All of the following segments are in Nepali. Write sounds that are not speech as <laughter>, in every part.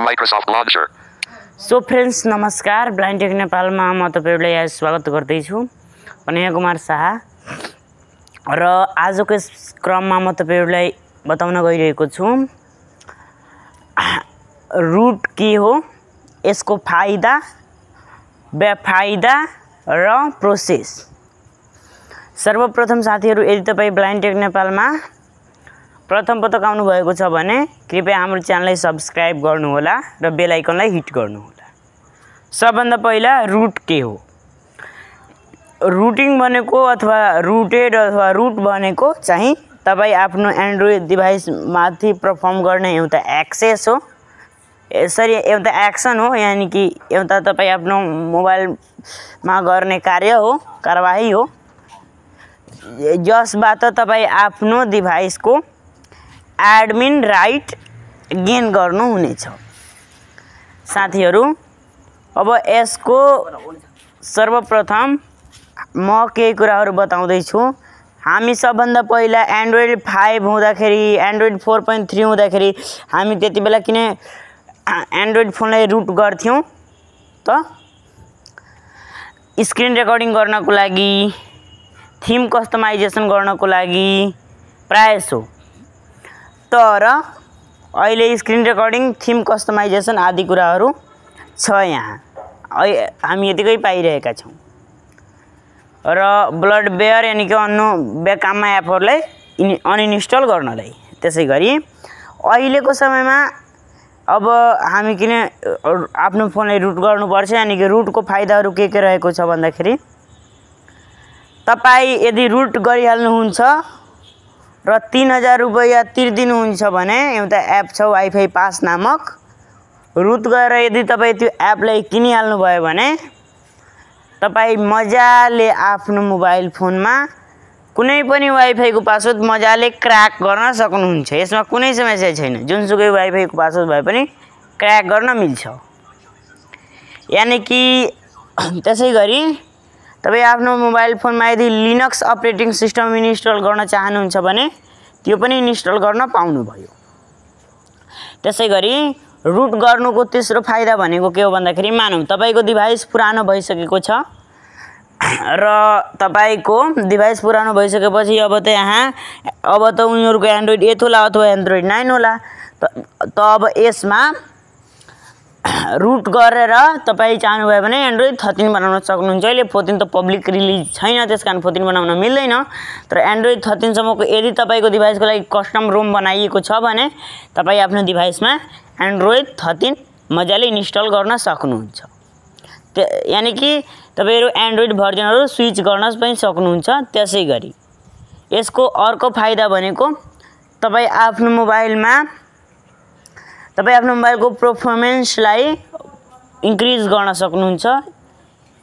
Microsoft Launcher. सो फ्रेन्ड्स नमस्कार ब्लाइन्ड टेक नेपालमा म तपाईँहरूलाई यहाँ स्वागत गर्दैछु कन्हैया कुमार शाह र आजको क्रममा म तपाईँहरूलाई बताउन गइरहेको छु रुट के हो यसको फाइदा बेफाइदा र प्रोसेस सर्वप्रथम साथीहरू यदि तपाईँ ब्लाइन्ड टेक नेपालमा प्रथम पटक आउनुभएको छ भने कृपया हाम्रो च्यानललाई सब्सक्राइब गर्नुहोला र बेल आइकनलाई हिट गर्नुहोला। सबभन्दा पहिला रुट के हो? रुटिङ भनेको अथवा रुटेड अथवा रुट भनेको चाहिँ तपाईँ आफ्नो एन्ड्रोइड डिभाइसमाथि पर्फर्म गर्ने एउटा एक्सेस हो। यसरी एउटा एक्सन हो यानि कि एउटा तपाईँ आफ्नो मोबाइलमा गर्ने कार्य हो कारवाही हो। जसबाट तपाईँ आफ्नो डिभाइसको एडमिन राइट गेन गर्नुहुनेछ। साथीहरू अब यसको सर्वप्रथम म केही कुराहरू बताउँदैछु। हामी सबभन्दा पहिला एन्ड्रोइड फाइभ हुँदाखेरि एन्ड्रोइड फोर पोइन्ट थ्री हुँदाखेरि हामी त्यति बेला किन एन्ड्रोइड फोनलाई रुट गर्थ्यौँ? त स्क्रिन रेकर्डिङ गर्नको लागि थिम कस्टमाइजेसन गर्नको लागि प्रायः सो तर अहिले स्क्रिन रेकर्डिङ थिम कस्टमाइजेसन आदि कुराहरू छ यहाँ। हामी यतिकै पाइरहेका छौँ। र ब्लड बेयर यानि कि अन्य बेकाममा एपहरूलाई इन् अनइन्स्टल गर्नलाई त्यसै गरी अहिलेको समयमा अब हामी किन आफ्नो फोनलाई रुट गर्नुपर्छ यानि कि रुटको फाइदाहरू के के रहेको छ भन्दाखेरि तपाईँ यदि रुट गरिहाल्नुहुन्छ र तिन हजार रुपियाँ तिर्दिनुहुन्छ भने एउटा एप छ वाइफाई पास नामक। रुट गएर यदि तपाईँ त्यो एपलाई किनिहाल्नुभयो भने तपाईँ मजाले आफ्नो मोबाइल फोनमा कुनै पनि वाइफाईको पासवर्ड मजाले क्र्याक गर्न सक्नुहुन्छ। यसमा कुनै समस्या छैन। जुनसुकै वाइफाईको पासवर्ड भए पनि क्र्याक गर्न मिल्छ। यानि कि त्यसै गरी तपाईँ आफ्नो मोबाइल फोनमा यदि लिनक्स अपरेटिङ सिस्टम इन्स्टल गर्न चाहनुहुन्छ भने त्यो पनि इन्स्टल गर्न पाउनुभयो। त्यसै गरी रुट गर्नुको तेस्रो फाइदा भनेको के हो भन्दाखेरि मानौँ तपाईँको डिभाइस पुरानो भइसकेको छ र तपाईँको डिभाइस पुरानो भइसकेपछि अब त यहाँ अब त उनीहरूको एन्ड्रोइड एट होला अथवा एन्ड्रोइड नाइन होला। त अब यसमा रुट गरेर तपाईँ चाहनुभयो भने एन्ड्रोइड थर्टिन बनाउन सक्नुहुन्छ। अहिले फोर्टिन त पब्लिक रिलिज छैन त्यस कारण फोर्टिन बनाउन मिल्दैन। तर एन्ड्रोइड थर्टिनसम्मको यदि तपाईँको डिभाइसको लागि कस्टम रोम बनाइएको छ भने तपाईँ आफ्नो डिभाइसमा एन्ड्रोइड थर्टिन मजाले इन्स्टल गर्न सक्नुहुन्छ। यानि कि तपाईँहरू एन्ड्रोइड भर्जनहरू स्विच गर्न पनि सक्नुहुन्छ त्यसै गरी। यसको अर्को फाइदा भनेको तपाईँ आफ्नो मोबाइलमा तपाईँ आफ्नो मोबाइलको पर्फर्मेन्सलाई इन्क्रिज गर्न सक्नुहुन्छ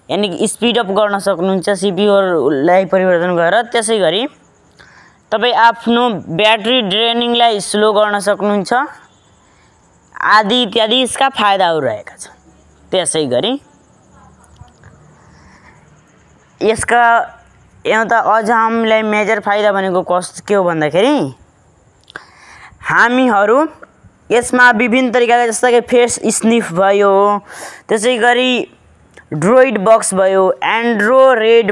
यानि कि स्पिडअप गर्न सक्नुहुन्छ सिपिओलाई परिवर्तन गरेर। त्यसै गरी तपाईँ आफ्नो ब्याट्री ड्रेनिङलाई स्लो गर्न सक्नुहुन्छ। आदि इत्यादि यसका फाइदाहरू रहेका छन्। त्यसै गरी यसका एउटा अझ हामीलाई मेजर फाइदा भनेको कस के हो भन्दाखेरि हामीहरू यसमा विभिन्न तरिकाका जस्तै कि फेस स्निफ भयो त्यसै गरी ड्रोइड बक्स भयो एन्ड्रो रेड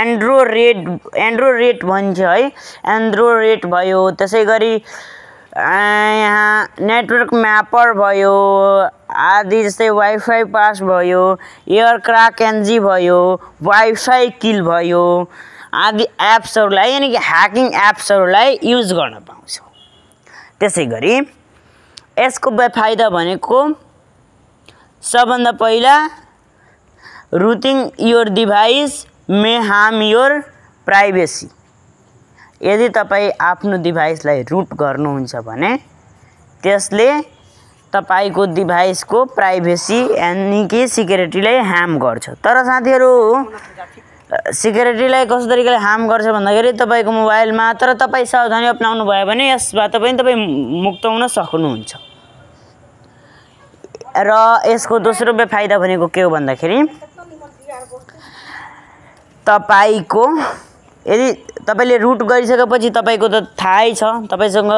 एन्ड्रो रेड एन्ड्रो रेड भन्छ है एन्ड्रो रेड भयो त्यसै गरी यहाँ नेटवर्क म्यापर भयो आदि जस्तै वाइफाई पास भयो एयर क्राक एनजी भयो वाइफाई किल भयो आदि एप्सहरूलाई यानि कि ह्याकिङ एप्सहरूलाई युज गर्न पाउँछौँ। त्यसै गरी यसको बेफाइदा भनेको सबभन्दा पहिला rooting your device may harm your privacy. यदि तपाईँ आफ्नो डिभाइसलाई रुट गर्नुहुन्छ भने त्यसले तपाईँको डिभाइसको प्राइभेसी यानि कि सिक्युरिटीलाई हार्म गर्छ। तर साथीहरू सिक्युरिटीलाई कस्तो तरिकाले हार्म गर्छ भन्दाखेरि तपाईँको मोबाइलमा तर तपाईँ सावधानी अप्नाउनु भयो भने यसबाट पनि तपाईँ मुक्त हुन सक्नुहुन्छ। र यसको दोस्रो बेफाइदा भनेको के हो भन्दाखेरि तपाईँको यदि तपाईँले रुट गरिसकेपछि तपाईँको त थाहै छ। तपाईँसँग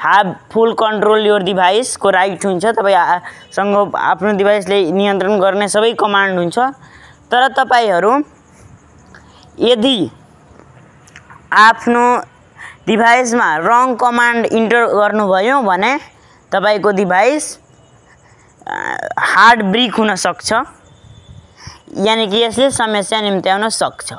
हाफ फुल कन्ट्रोल योर डिभाइसको राइट हुन्छ। तपाईँसँग आफ्नो डिभाइसले नियन्त्रण गर्ने सबै कमान्ड हुन्छ। तर तपाईँहरू यदि आफ्नो डिभाइसमा रङ कमान्ड इन्टर गर्नुभयो भने तपाईँको डिभाइस हार्ड ब्रिक हुन सक्छ। यानि कि यसले समस्या निम्त्याउन सक्छ।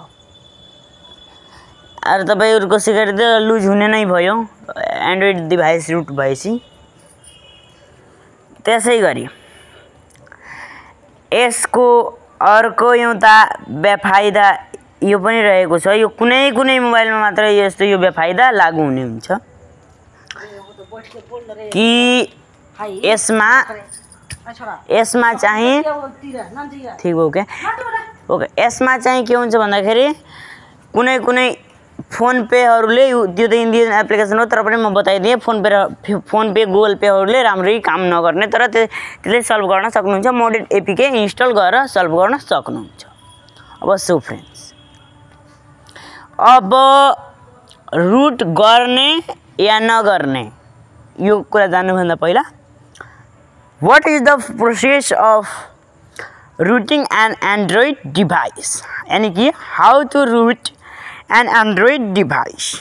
अरू तपाईँहरूको सिक्रेट त लुज हुने नै भयो। एन्ड्रोइड डिभाइस रुट भएपछि। त्यसै गरी यसको अर्को एउटा बेफाइदा यो पनि रहेको छ। यो कुनै कुनै मोबाइलमा मात्र यस्तो यो बेफाइदा लागु हुने हुन्छ। कि यसमा यसमा चाहिँ ठिक हो क्या ओके यसमा चाहिँ के हुन्छ भन्दाखेरि कुनै कुनै फोन पेहरूले त्यो त इन्डियन एप्लिकेसन हो तर पनि म बताइदिएँ फोन पे र फोन पे गुगल पेहरूले राम्ररी काम नगर्ने तर त्यो त्यसले सल्भ गर्न सक्नुहुन्छ मोडेड एपिके इन्स्टल गरेर सल्भ गर्न सक्नुहुन्छ। अब सो फ्रेन्ड्स अब रुट गर्ने या नगर्ने यो कुरा जान्नुभन्दा पहिला what is the process of rooting an android device यानि कि how to root an android device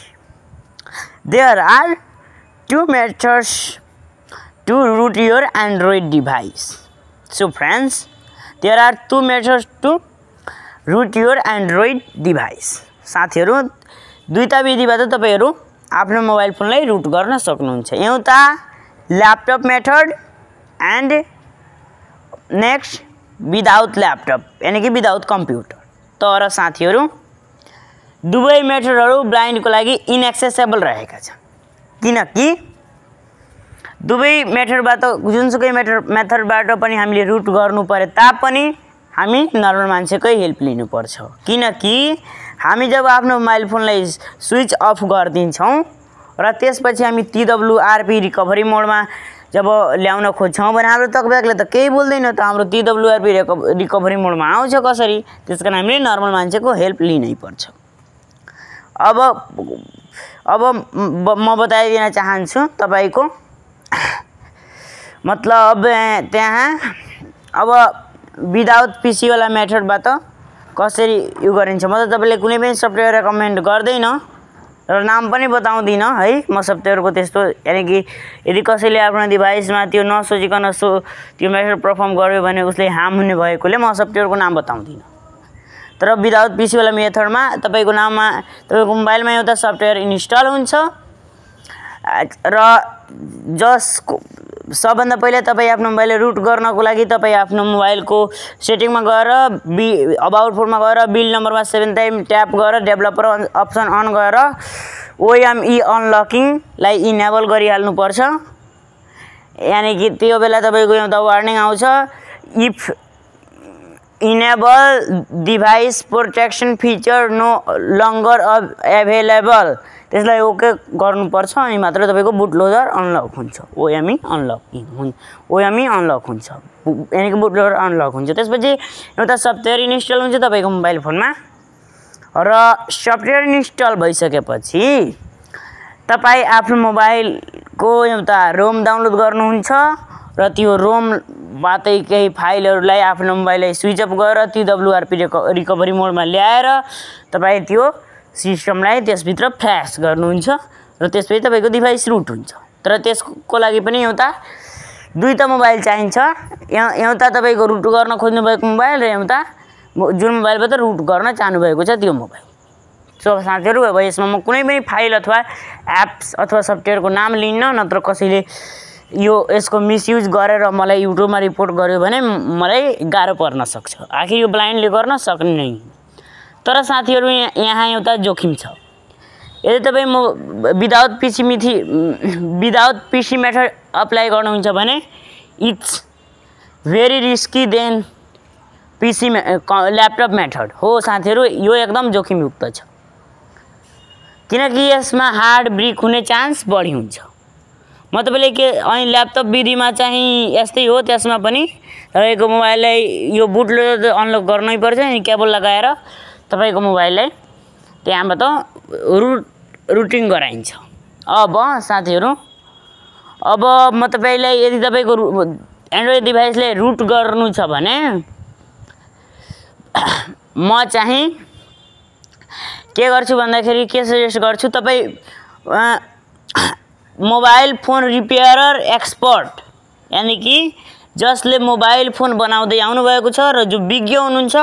there are two methods to root your Android device. So friends, there are two methods to root your Android device. साथीहरू दुईवटा विधिबाट तपाईँहरू आफ्नो मोबाइल फोनलाई रुट गर्न सक्नुहुन्छ एउटा laptop method and next without laptop यानि कि विदाउट कम्प्युटर तर साथीहरू दुवै मेथडहरू ब्लाइन्डको लागि इनएक्सेसेबल रहेका छन् किनकि दुवै मेथडबाट जुनसुकै मेथड मेथडबाट पनि हामीले रुट गर्नु परे तापनि हामी नर्मल मान्छेकै हेल्प लिनुपर्छ किनकि हामी जब आफ्नो मोबाइल फोनलाई स्विच अफ गरिदिन्छौँ र त्यसपछि हामी टिडब्लुआरपी रिकभरी मोडमा जब ल्याउन खोज्छौँ भने हाम्रो तकब्याकले त केही बोल्दैन त। हाम्रो टिडब्लुआरपी रिकभरी मोडमा आउँछ कसरी? त्यस कारण हामीले नर्मल मान्छेको हेल्प लिनै पर्छ। अब अब म बताइदिन चाहन्छु तपाईँको <laughs> मतलब त्यहाँ अब विदाउट पिसीवाला मेथडबाट कसरी यो गरिन्छ? म त तपाईँले कुनै पनि सफ्टवेयर रेकमेन्ड गर्दैन। र नाम पनि बताउँदिनँ है। म सफ्टवेयरको त्यस्तो यानि कि यदि कसैले आफ्नो डिभाइसमा त्यो नसोचिकन सो त्यो मेथड पर्फर्म गर्यो भने उसले हार्म हुने भएकोले म सफ्टवेयरको नाम बताउँदिनँ। तर विदाउट पिसीवाला मेथडमा तपाईँको नाममा तपाईँको मोबाइलमा एउटा सफ्टवेयर इन्स्टल हुन्छ। र जसको सबभन्दा पहिला तपाईँ आफ्नो मोबाइल रुट गर्नको लागि तपाईँ आफ्नो मोबाइलको सेटिङमा गएर बि अबाउट फोनमा गएर बिल नम्बरमा सेभेन टाइम ट्याप गरेर डेभलपर अप्सन अन गरेर ओएमई अनलकिङलाई इनेबल गरिहाल्नुपर्छ। यानि कि त्यो बेला तपाईँको एउटा वार्निङ आउँछ। If enable device protection feature no longer available त्यसलाई ओके गर्नुपर्छ अनि मात्र तपाईँको बुट लोडर अनलक हुन्छ। ओएमई अनलकिङ हुन्छ ओएमई अनलक हुन्छ। यानि कि बुट लोडर अनलक हुन्छ। त्यसपछि एउटा सफ्टवेयर इन्स्टल हुन्छ तपाईँको मोबाइल फोनमा। र सफ्टवेयर इन्स्टल भइसकेपछि तपाईँ आफ्नो मोबाइलको एउटा रोम डाउनलोड गर्नुहुन्छ र त्यो रोमबाटै केही फाइलहरूलाई आफ्नो मोबाइललाई स्विच अफ गरेर टिडब्लुआरपी रिक रिकभरी मोडमा ल्याएर तपाईँ त्यो सिस्टमलाई त्यसभित्र फ्ल्यास गर्नुहुन्छ र त्यसपछि तपाईँको डिभाइस रुट हुन्छ। तर त्यसको लागि पनि एउटा दुईवटा मोबाइल चाहिन्छ। एउटा तपाईँको रुट गर्न खोज्नुभएको मोबाइल र एउटा जुन मोबाइलबाट रुट गर्न चाहनुभएको छ त्यो मोबाइल। सो साथीहरू अब यसमा म कुनै पनि फाइल अथवा एप्स अथवा सफ्टवेयरको नाम लिन्न नत्र कसैले यो यसको मिसयुज गरेर मलाई युट्युबमा रिपोर्ट गर्यो भने मलाई गाह्रो पर्न सक्छ। आखिर यो ब्लाइन्डले गर्न सक्ने नै तर साथीहरू यहाँ एउटा जोखिम छ। यदि तपाईँ म without PC method without PC method apply गर्नुहुन्छ भने it's very risky then PC laptop method. हो साथीहरू यो एकदम जोखिमयुक्त छ। किनकि यसमा हार्ड ब्रिक हुने चान्स बढी हुन्छ। म तपाईँले के अनि ल्यापटप विधिमा चाहिँ यस्तै हो त्यसमा पनि तपाईँको मोबाइललाई यो बुट लोडर अनलक गर्नै पर्छ अनि केबल लगाएर। तपाईँको मोबाइललाई त्यहाँबाट रुट रुटिङ गराइन्छ। अब साथीहरू अब म तपाईँलाई यदि तपाईँको एन्ड्रोइड डिभाइसले रुट गर्नु छ भने <coughs> म चाहिँ के गर्छु भन्दाखेरि के सजेस्ट गर्छु तपाईँ <coughs> मोबाइल फोन रिपेयरर एक्सपर्ट यानि कि जसले मोबाइल फोन बनाउँदै आउनुभएको छ र जो विज्ञ हुनुहुन्छ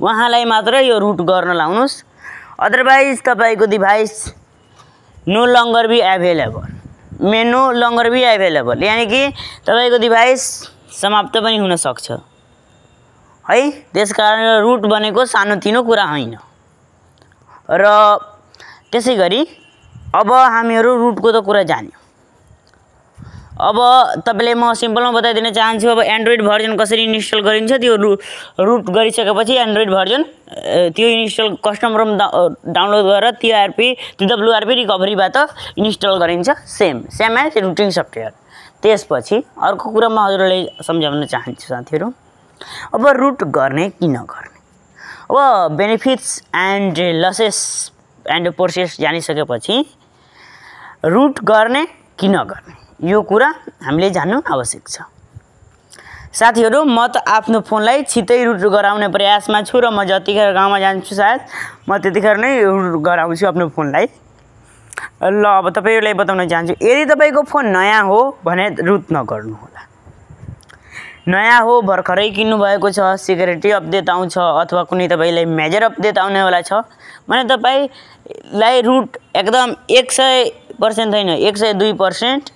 उहाँलाई मात्र यो रुट गर्न लाउनुहोस्। अदरवाइज तपाईँको device no longer be available may no longer be available यानि कि तपाईँको डिभाइस समाप्त पनि हुनसक्छ है? त्यस कारण रुट भनेको सानोतिनो कुरा होइन। र त्यसै गरी अब हामीहरू रुटको त कुरा जान्यौँ। अब तपाईँले म सिम्पलमा बताइदिन चाहन्छु अब एन्ड्रोइड भर्जन कसरी इन्स्टल गरिन्छ त्यो रु रुट गरिसकेपछि एन्ड्रोइड भर्जन त्यो इन्स्टल कस्टम रोम डाउनलोड गरेर टिआरपी टिडब्लुआरपी रिकभरीबाट इन्स्टल गरिन्छ same same as rooting software त्यसपछि अर्को कुरा म हजुरलाई सम्झाउन चाहन्छु साथीहरू अब रुट गर्ने कि नगर्ने? अब benefits and losses and process जानिसकेपछि root गर्ने कि नगर्ने? यो कुरा हामीले जान्नु आवश्यक छ। साथीहरू म त आफ्नो फोनलाई छिटै रुट गराउने प्रयासमा छु र म जतिखेर गाउँमा जान्छु सायद म त्यतिखेर नै रुट गराउँछु आफ्नो फोनलाई। ल अब तपाईँहरूलाई बताउन चाहन्छु यदि तपाईँको फोन नयाँ हो भने रुट नगर्नु होला नयाँ हो भर्खरै किन्नु भएको छ सिक्युरिटी अपडेट आउँछ अथवा कुनै तपाईँलाई मेजर अपडेट आउनेवाला छ भने तपाईँलाई रुट एकदम एक सय पर्सेन्ट होइन एक सय दुई पर्सेन्ट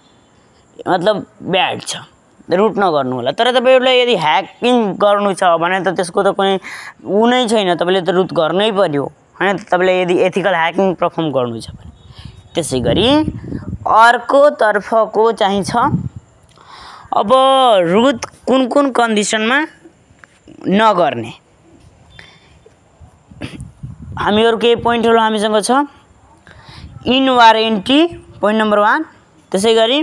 मतलब ब्याड छ। रुट नगर्नु होला। तर तपाईँहरूलाई यदि ह्याकिङ गर्नु छ भने त त्यसको त कुनै ऊ नै छैन। तपाईँले त रुट गर्नै पर्यो। होइन? तपाईँले यदि एथिकल ह्याकिङ पर्फर्म गर्नु छ भने। त्यसै गरी अर्कोतर्फको चाहिँ छ अब रुट कुन कुन कन्डिसनमा नगर्ने। हामीहरू केही पोइन्टहरू हामीसँग छ। In warranty point number one त्यसै गरी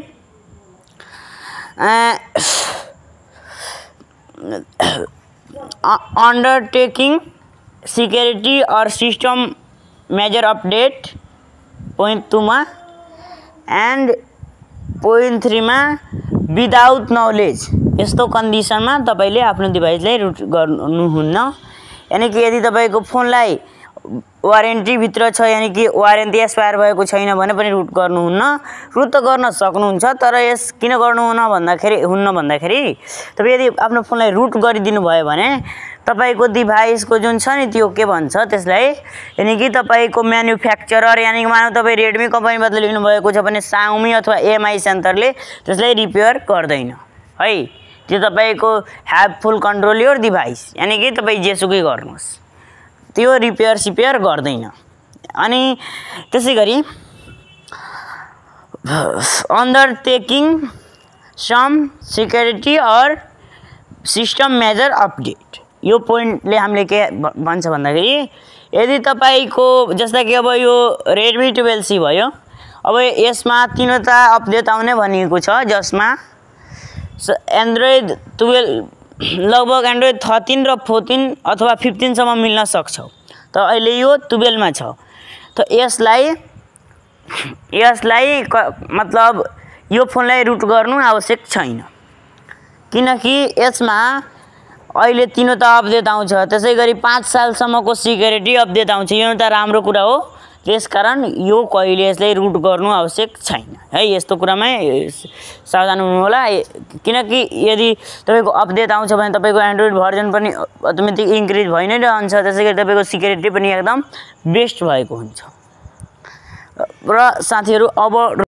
undertaking security or system major update point टूमा and point थ्रीमा विदाउट नलेज यस्तो कन्डिसनमा तपाईँले आफ्नो डिभाइसलाई रुट गर्नुहुन्न यानि कि यदि तपाईँको फोनलाई वारेन्टीभित्र छ यानि कि वारेन्टी एक्सपायर भएको छैन भने पनि रुट गर्नुहुन्न। रुट त गर्न सक्नुहुन्छ तर यस किन गर्नुहुन्न भन्दाखेरि हुन्न भन्दाखेरि तपाईँ यदि आफ्नो फोनलाई रुट गरिदिनु भयो भने तपाईँको डिभाइसको जुन छ नि त्यो के भन्छ त्यसलाई यानि कि तपाईँको म्यानुफ्याक्चरर यानि कि मानव तपाईँ रेडमी कम्पनीबाट लिनुभएको छ भने साउमी अथवा एमआई सेन्टरले त्यसलाई रिपेयर गर्दैन। है त्यो तपाईँको have full control your device यानि कि तपाईँ जेसुकै गर्नुहोस्। त्यो रिपेयर सिपेयर गर्दैन। अनि त्यसै गरी undertaking some security or system major update यो पोइन्टले हामीले के भन्छ भन्दाखेरि यदि तपाईँको जस्तै कि अब यो रेडमी टुवेल्भ सी भयो अब यसमा तिनवटा अपडेट आउने भनिएको छ जसमा एन्ड्रोइड टुवेल्भ लगभग एन्ड्रोइड थर्टिन र फोर्टिन अथवा फिफ्टिनसम्म मिल्न सक्छ। त अहिले यो टुवेल्भमा छ। त यसलाई यसलाई मतलब यो फोनलाई रुट गर्नु आवश्यक छैन। किनकि यसमा अहिले तिनवटा अपडेट आउँछ त्यसै गरी पाँच सालसम्मको सिक्युरिटी अपडेट आउँछ। यो एउटा राम्रो कुरा हो। त्यसकारण यो कहिले यसलाई रुट गर्नु आवश्यक छैन। है यस्तो कुरामै सावधान हुनु होला किनकि यदि तपाईँको अपडेट आउँछ भने तपाईँको एन्ड्रोइड भर्जन पनि अटोमेटिक इन्क्रिज भइ नै रहन्छ। त्यसै गरी तपाईँको सिक्युरिटी पनि एकदम बेस्ट भएको हुन्छ। र साथीहरू अब